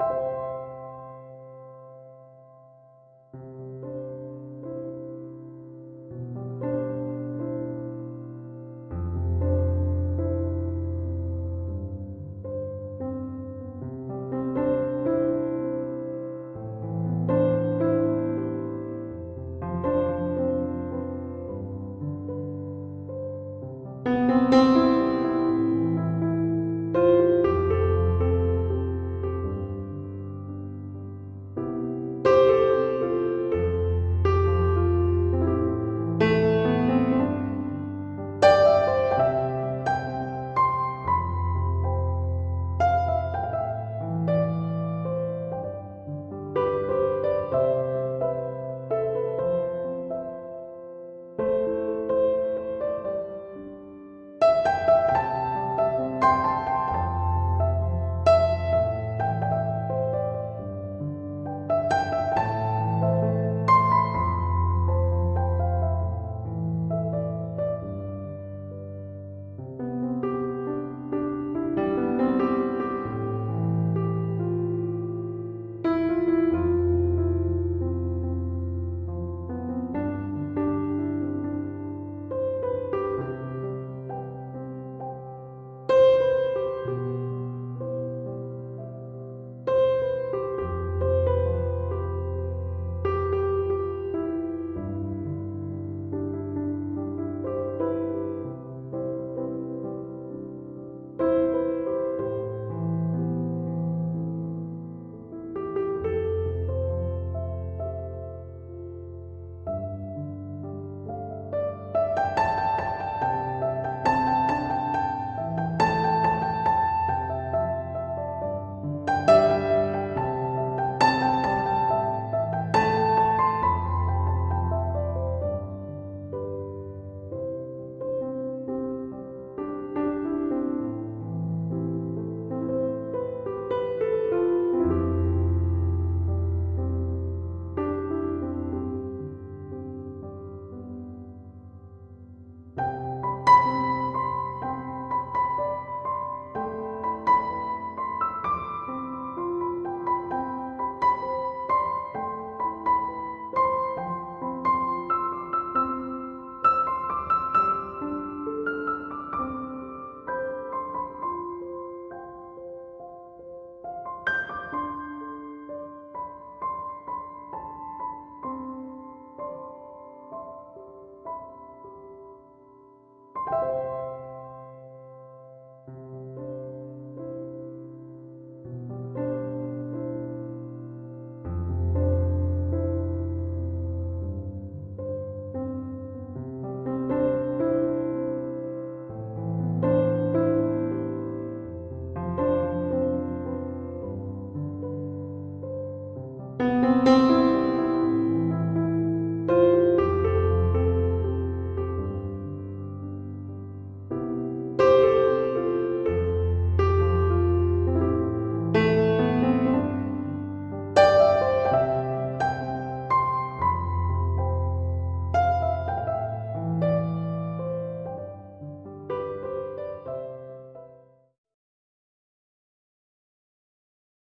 you